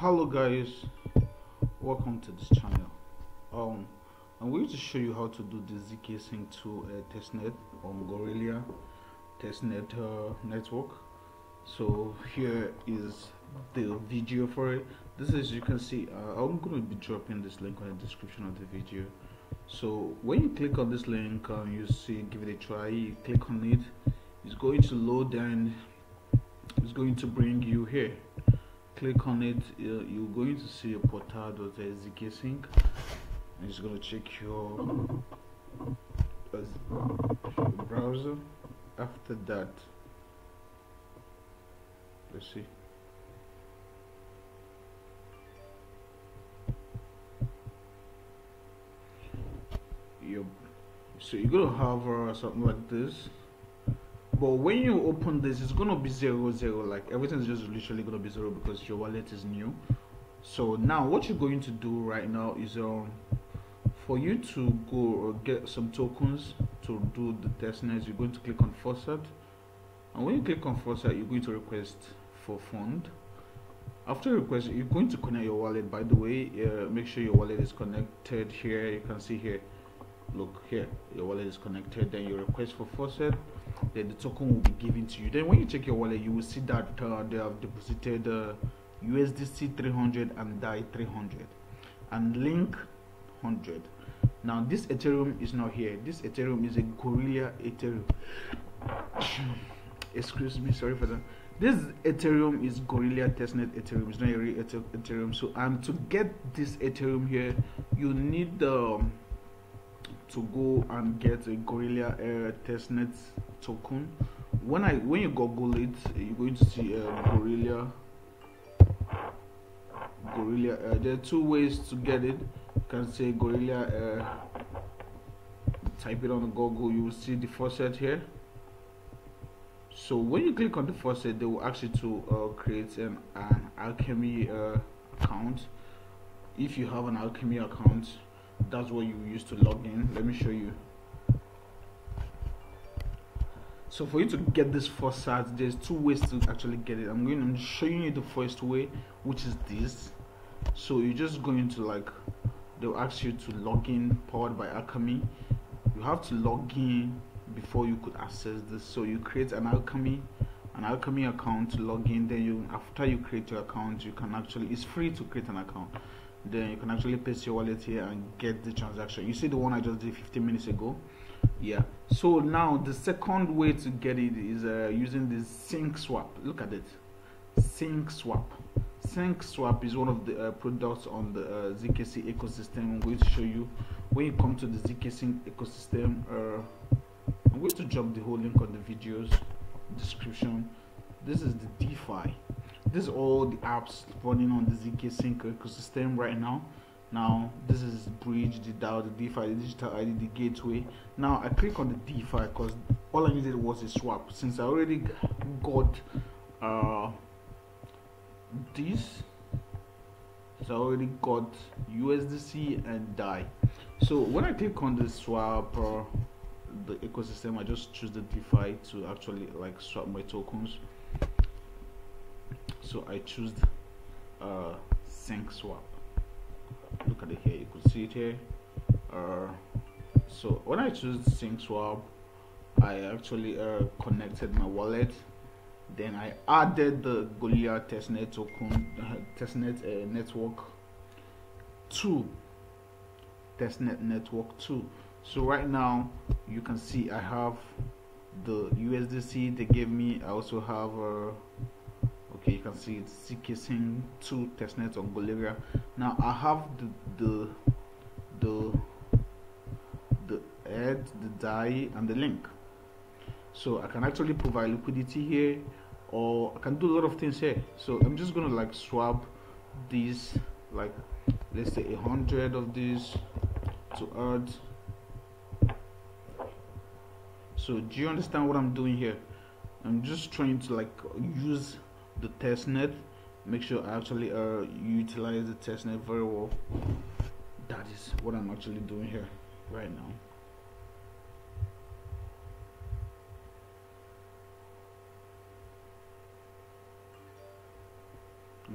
hello guys. Welcome to this channel. Um i'm going to show you how to do the zkSync to a testnet on gorilla testnet uh, network. So here is the video for it. This is you can see uh, i'm going to be dropping this link on the description of the video. So when you click on this link uh, you see give it a try you click on it it's going to load and it's going to bring you here click on it uh, you're going to see a portal.zksync and it's going to check your, browser. After that let's see. You so you're gonna have uh, something like this but when you open this it's gonna be zero zero. Like everything's just literally gonna be zero because your wallet is new. So now what you're going to do right now is um for you to go or get some tokens to do the testnet you're going to click on faucet. And when you click on faucet you're going to request for fund. After request you're going to connect your wallet by the way. Uh, make sure your wallet is connected here. You can see here. Look here your wallet is connected. Then you request for faucet then the token will be given to you. Then when you check your wallet you will see that uh, they have deposited uh, USDC 300 and DAI 300 and link 100 now this Ethereum is not here. This Ethereum is a Gorilla Ethereum. Excuse me sorry for that. This Ethereum is Gorilla testnet Ethereum. It's not a real Ethereum. So and to get this Ethereum here you need the um, to go and get a Gorilla uh, testnet token. When I when you Google it, you're going to see uh, Gorilla. Gorilla. Uh, there are two ways to get it. You can say Gorilla. Uh, type it on Google. You will see the faucet here. So when you click on the faucet, they will ask you to uh, create an, an Alchemy uh, account. If you have an Alchemy account, that's what you use to log in. Let me show you. So for you to get this faucet there's two ways to actually get it. I'm going i'm showing you the first way which is this. So you're just going to like they'll ask you to log in powered by alchemy. You have to log in before you could access this. So you create an alchemy an alchemy account to log in. Then you after you create your account you can actually it's free to create an account then you can actually paste your wallet here and get the transaction. You see the one i just did 15 minutes ago? Yeah. So now the second way to get it is uh, using the SyncSwap. Look at it. SyncSwap. Sync swap is one of the uh, products on the uh, zkc ecosystem. I'm going to show you. When you come to the zk ecosystem uh, i'm going to drop the whole link on the videos description. This is the defi this is all the apps running on the zkSync ecosystem right now. Now this is bridge the DAO the DeFi the digital ID the gateway. Now I click on the DeFi because all I needed was a swap. Since I already got uh this so I already got USDC and DAI. So when I click on the swap uh, the ecosystem I just choose the DeFi to actually like swap my tokens so I choose uh, SyncSwap. Look at it here. You could see it here. Uh, so when I choose SyncSwap I actually uh, connected my wallet. Then I added the Golia testnet token uh, testnet uh, network to testnet network 2 so right now you can see I have the USDC they gave me I also have uh, okay you can see it's zkSync 2 testnet on Goliria now I have the the the the head the DAI and the link. So I can actually provide liquidity here or I can do a lot of things here. So I'm just gonna like swap these like let's say a hundred of these to add. So do you understand what I'm doing here? I'm just trying to like use the test net make sure I actually uh, utilize the test net very well. That is what I'm actually doing here right now.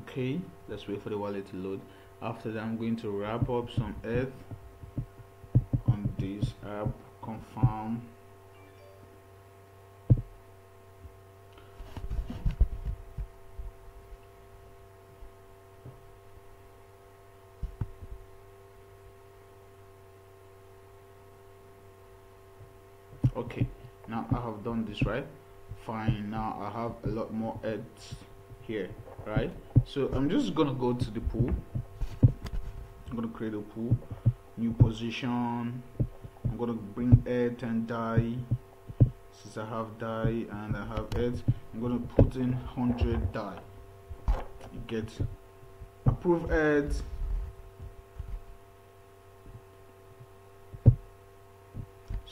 Okay let's wait for the wallet to load. After that I'm going to wrap up some ETH on this app confirm okay now I have done this right? Fine now I have a lot more ETH here right? So I'm just gonna go to the pool. I'm gonna create a pool. New position. I'm gonna bring ETH and DAI. Since I have DAI and I have ETH I'm gonna put in 100 DAI. You get? Approve ETH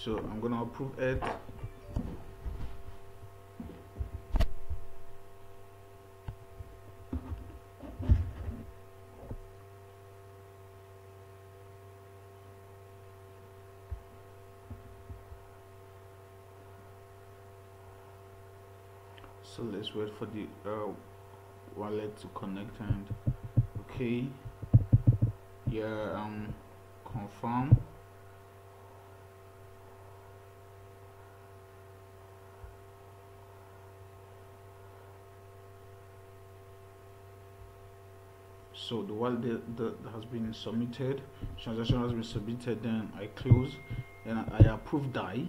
so I'm gonna approve it. So let's wait for the uh, wallet to connect and okay. Yeah um confirm so the wallet that has been submitted transaction has been submitted then I close and I approve DAI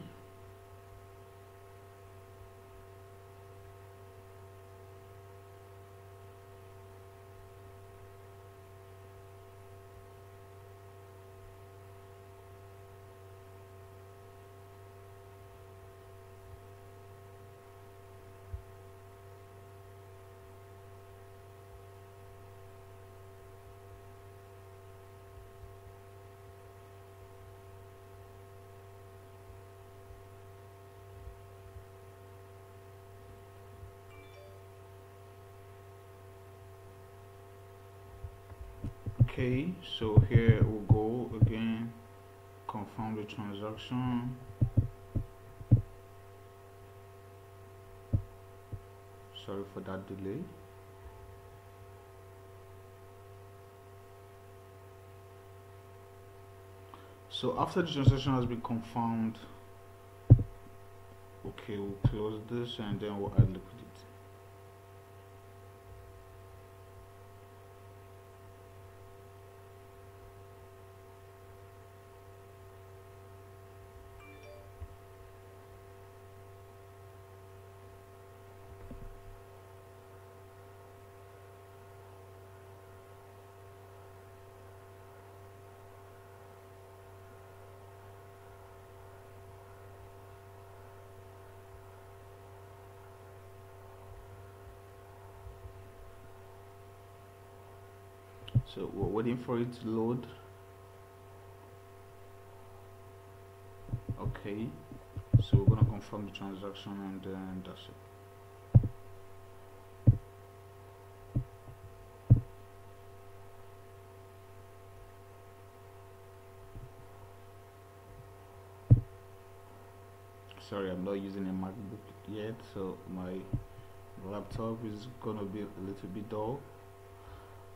okay so here we'll go again. Confirm the transaction. Sorry for that delay. So after the transaction has been confirmed okay we'll close this and then we'll add liquidity so we're waiting for it to load. Okay. So we're gonna confirm the transaction and uh, then that's it. Sorry I'm not using a MacBook yet so my laptop is gonna be a little bit dull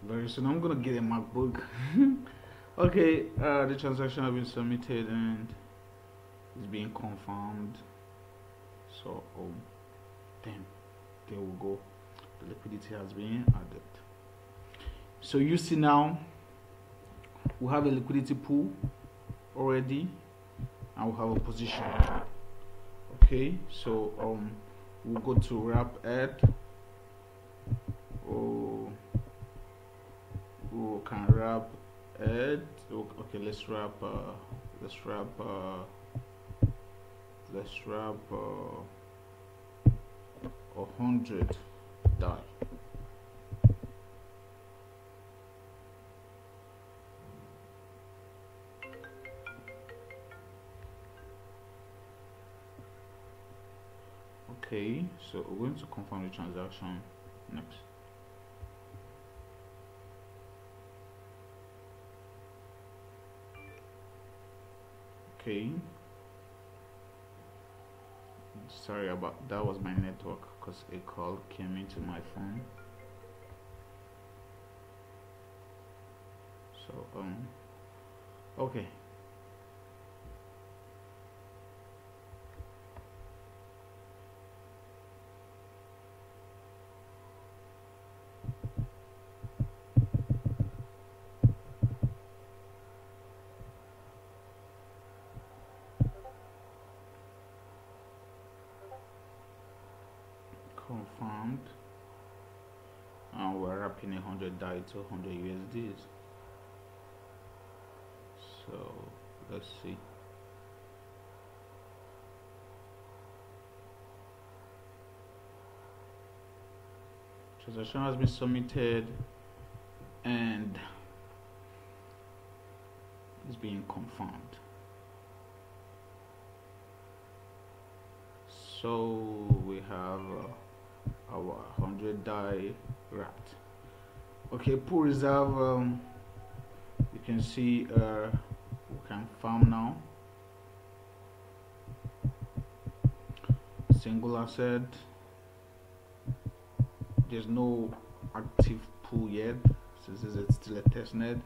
very soon I'm gonna get a MacBook. Okay uh, the transaction has been submitted and it's being confirmed. So oh damn there we go. The liquidity has been added. So you see now we have a liquidity pool already and we have a position. Okay so um we'll go to wrap add. Oh can wrap it okay let's wrap uh, let's wrap uh, let's wrap uh, a hundred DAI okay so we're going to confirm the transaction next pain. Sorry about that was my network because a call came into my phone. So um okay. And we're wrapping a 100 DAI to 100 USDs so let's see. Transaction has been submitted and is being confirmed. So we have uh, our 100 DAI wrapped okay pool reserve um, you can see uh, we can farm now. Single asset. There's no active pool yet. Since it's still a testnet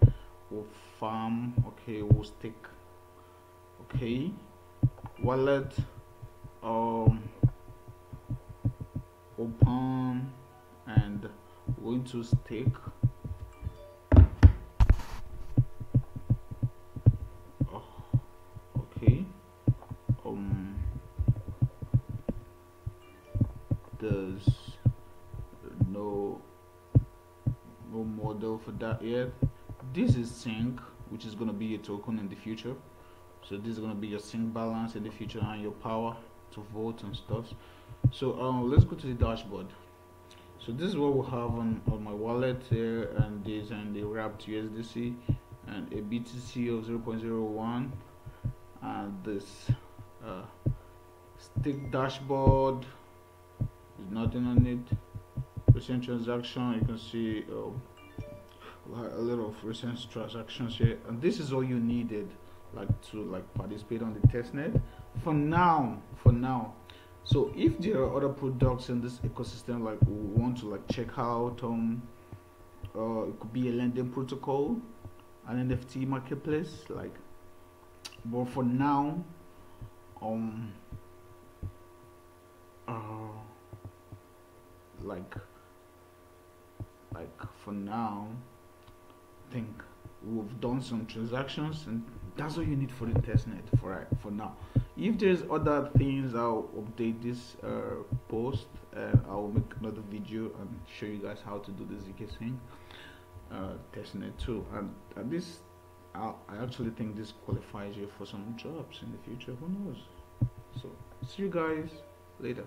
we'll farm. Okay we'll stick. Okay. Wallet um open and going to stake oh, okay um there's no no model for that yet this is sync which is going to be a token in the future. So this is going to be your sync balance in the future and your power to vote and stuff. So um let's go to the dashboard. So this is what we have on, on my wallet here and this and the wrapped USDC and a BTC of 0.01 and this uh, stick dashboard. There's nothing on it. Recent transaction you can see uh, a lot of recent transactions here and this is all you needed like to like participate on the testnet for now for now. So if there are other products in this ecosystem like we want to like check out um uh it could be a lending protocol an nft marketplace like but for now um uh like like for now I think we've done some transactions and that's all you need for the testnet for right for now. If there's other things i'll update this uh, post and i'll make another video and show you guys how to do the zkSync uh, testnet too. And, and this I, I actually think this qualifies you for some jobs in the future. Who knows? So see you guys later